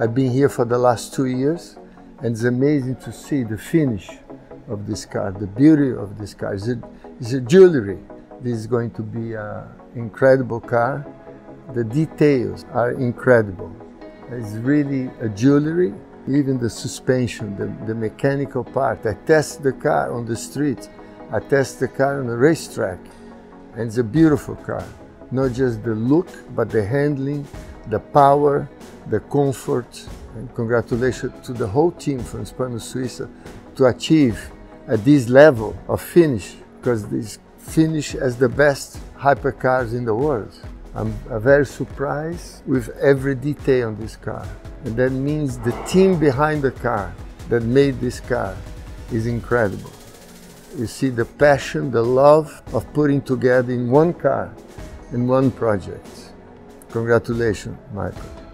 I've been here for the last two years and it's amazing to see the finish of this car, the beauty of this car. It's a, it's a jewelry. This is going to be an incredible car. The details are incredible. It's really a jewelry, even the suspension, the, the mechanical part. I test the car on the street. I test the car on the racetrack. And it's a beautiful car. Not just the look, but the handling, the power, the comfort. And congratulations to the whole team from Hispano Suiza to achieve at this level of finish, because this finish as the best hypercars in the world. I'm very surprised with every detail on this car. And that means the team behind the car that made this car is incredible. You see the passion, the love of putting together in one car, in one project. Congratulations, Michael.